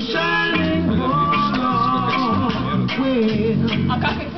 shining on will. shining как их